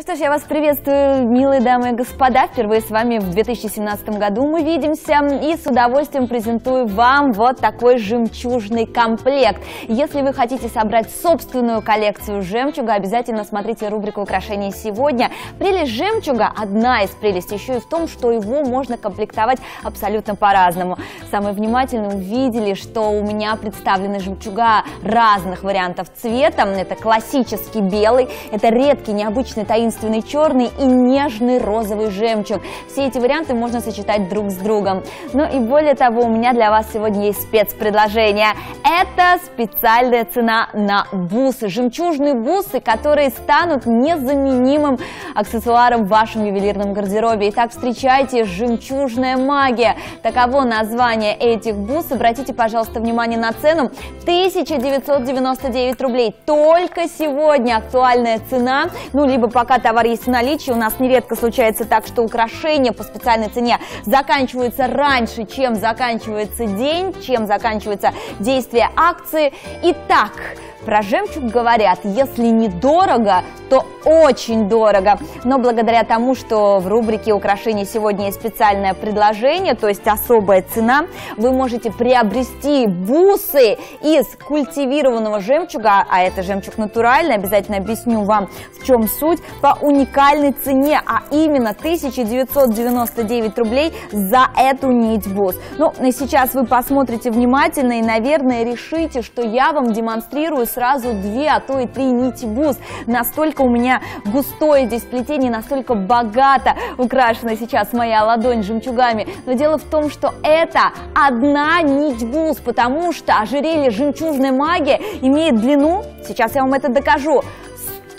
Ну что ж, я вас приветствую, милые дамы и господа. Впервые с вами в 2017 году мы видимся и с удовольствием презентую вам вот такой жемчужный комплект. Если вы хотите собрать собственную коллекцию жемчуга, обязательно смотрите рубрику «Украшения сегодня». Прелесть жемчуга, одна из прелестей еще и в том, что его можно комплектовать абсолютно по-разному. Самые внимательные увидели, что у меня представлены жемчуга разных вариантов цвета. Это классический белый, это редкий, необычный таинственный таинственный черный и нежный розовый жемчуг. Все эти варианты можно сочетать друг с другом. Ну и более того, у меня для вас сегодня есть спецпредложение. Это специальная цена на бусы, жемчужные бусы, которые станут незаменимым аксессуаром в вашем ювелирном гардеробе. Итак, встречайте жемчужная магия. Таково название этих бус. Обратите, пожалуйста, внимание на цену. 1999 рублей. Только сегодня актуальная цена. Ну, либо пока товар есть в наличии, у нас нередко случается так, что украшения по специальной цене заканчиваются раньше, чем заканчивается день, чем заканчивается действие акции. Итак, про жемчуг говорят, если недорого, то очень дорого. Но благодаря тому, что в рубрике украшения сегодня есть специальное предложение, то есть особая цена, вы можете приобрести бусы из культивированного жемчуга, а это жемчуг натуральный, обязательно объясню вам, в чем суть, по уникальной цене, а именно 1999 рублей за эту нить бус. Ну, сейчас вы посмотрите внимательно и, наверное, решите, что я вам демонстрирую сразу две, а то и три нити бус. Настолько у меня густое здесь плетение, настолько богато украшена сейчас моя ладонь жемчугами. Но дело в том, что это одна нить бус, потому что ожерелье «Жемчужная магия» имеет длину, сейчас я вам это докажу,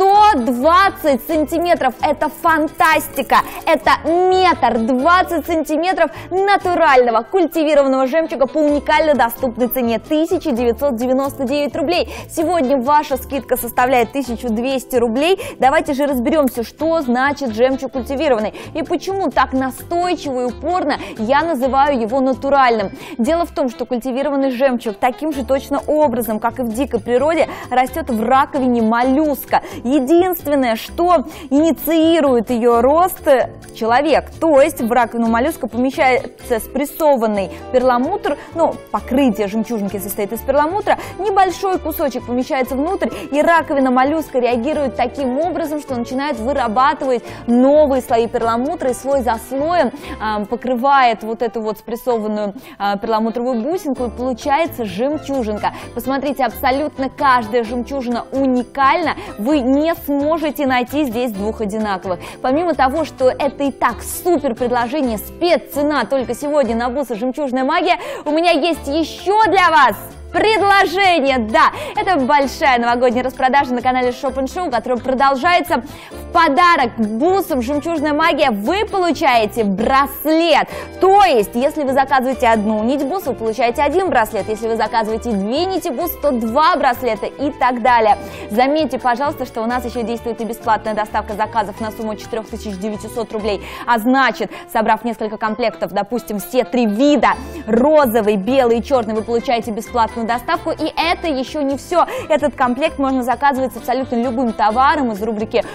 120 сантиметров. Это фантастика. Это метр 20 сантиметров натурального культивированного жемчуга по уникально доступной цене 1999 рублей. Сегодня ваша скидка составляет 1200 рублей. Давайте же разберемся, что значит жемчуг культивированный и почему так настойчиво и упорно я называю его натуральным. Дело в том, что культивированный жемчуг таким же точно образом, как и в дикой природе, растет в раковине моллюска. Единственное, что инициирует ее рост человек, то есть в раковину моллюска помещается спрессованный перламутр, ну, покрытие жемчужинки состоит из перламутра, небольшой кусочек помещается внутрь, и раковина моллюска реагирует таким образом, что начинает вырабатывать новые слои перламутра, и слой за слоем э, покрывает вот эту вот спрессованную э, перламутровую бусинку, и получается жемчужинка. Посмотрите, абсолютно каждая жемчужина уникальна, вы не не сможете найти здесь двух одинаковых. Помимо того, что это и так супер предложение, спеццена только сегодня на бусы «Жемчужная магия», у меня есть еще для вас предложение, да, это большая новогодняя распродажа на канале Shop Show, которая продолжается. Подарок бусам «Жемчужная магия» вы получаете браслет. То есть, если вы заказываете одну нить бус, вы получаете один браслет. Если вы заказываете две нити бус, то два браслета и так далее. Заметьте, пожалуйста, что у нас еще действует и бесплатная доставка заказов на сумму 4900 рублей. А значит, собрав несколько комплектов, допустим, все три вида, розовый, белый и черный, вы получаете бесплатную доставку. И это еще не все. Этот комплект можно заказывать с абсолютно любым товаром из рубрики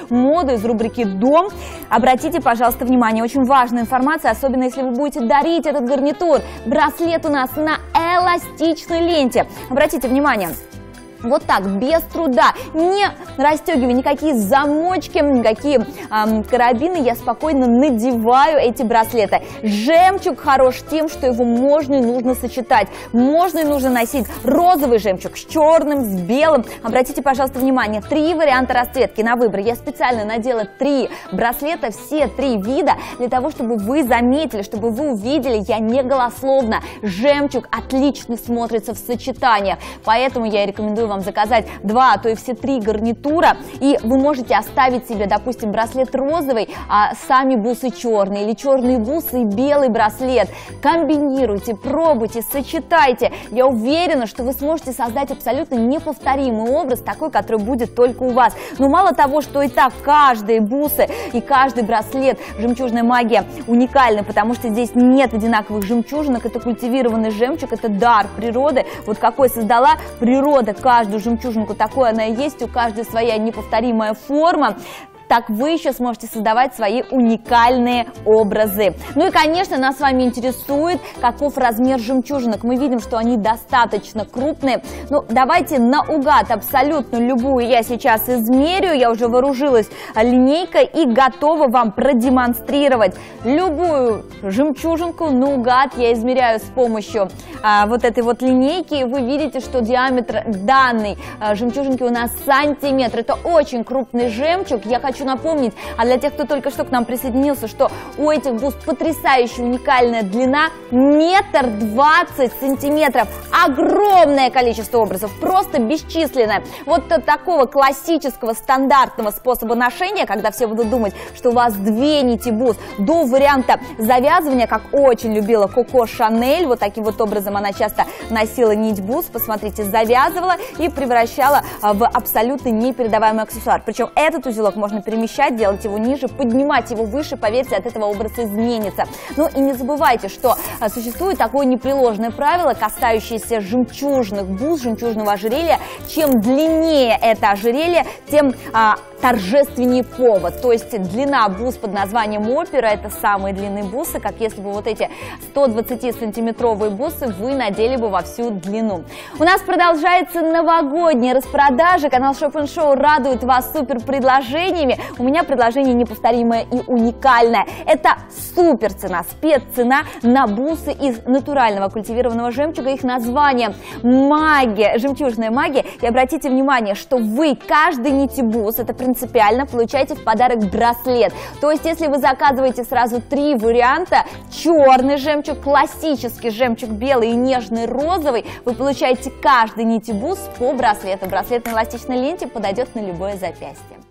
«Мода», из рубрики «Дом». Обратите, пожалуйста, внимание, очень важная информация, особенно если вы будете дарить этот гарнитур. Браслет у нас на эластичной ленте. Обратите внимание. Вот так, без труда, не расстегивая никакие замочки, никакие эм, карабины, я спокойно надеваю эти браслеты. Жемчуг хорош тем, что его можно и нужно сочетать. Можно и нужно носить розовый жемчуг с черным, с белым. Обратите, пожалуйста, внимание, три варианта расцветки на выбор. Я специально надела три браслета, все три вида, для того, чтобы вы заметили, чтобы вы увидели, я не голословно. Жемчуг отлично смотрится в сочетаниях, поэтому я рекомендую вам вам заказать два, а то и все три гарнитура, и вы можете оставить себе, допустим, браслет розовый, а сами бусы черные, или черные бусы и белый браслет. Комбинируйте, пробуйте, сочетайте. Я уверена, что вы сможете создать абсолютно неповторимый образ, такой, который будет только у вас. Но мало того, что и так каждые бусы и каждый браслет «Жемчужная магия» уникальны, потому что здесь нет одинаковых жемчужинок, это культивированный жемчуг, это дар природы, вот какой создала природа каждую жемчужинку, такой она и есть, у каждой своя неповторимая форма. Так вы еще сможете создавать свои уникальные образы. Ну и, конечно, нас с вами интересует, каков размер жемчужинок. Мы видим, что они достаточно крупные. Ну, давайте наугад абсолютно любую я сейчас измерю. Я уже вооружилась линейкой и готова вам продемонстрировать любую жемчужинку наугад. Я измеряю с помощью а, вот этой вот линейки. Вы видите, что диаметр данной а, жемчужинки у нас сантиметр. Это очень крупный жемчуг. Я хочу напомнить, а для тех, кто только что к нам присоединился, что у этих бус потрясающая уникальная длина метр двадцать сантиметров. Огромное количество образов, просто бесчисленное. Вот такого классического стандартного способа ношения, когда все будут думать, что у вас две нити бус, до варианта завязывания, как очень любила Коко Шанель, вот таким вот образом она часто носила нить бус, посмотрите, завязывала и превращала а, в абсолютно непередаваемый аксессуар. Причем этот узелок можно перемещать, делать его ниже, поднимать его выше, поверьте, от этого образ изменится. Ну и не забывайте, что а, существует такое непреложное правило, касающееся жемчужных бус, жемчужного ожерелья. Чем длиннее это ожерелье, тем а, торжественнее повод. То есть длина бус под названием опера – это самые длинные бусы, как если бы вот эти 120-сантиметровые бусы вы надели бы во всю длину. У нас продолжается новогодняя распродажа. Канал Шопен Шоу радует вас супер предложениями. У меня предложение неповторимое и уникальное. Это супер цена, спеццена на бусы из натурального культивированного жемчуга. Их название магия, жемчужная магия. И обратите внимание, что вы каждый нитибус, это принципиально, получаете в подарок браслет. То есть, если вы заказываете сразу три варианта, черный жемчуг, классический жемчуг белый и нежный розовый, вы получаете каждый нитибус по браслету. Браслет на эластичной ленте подойдет на любое запястье.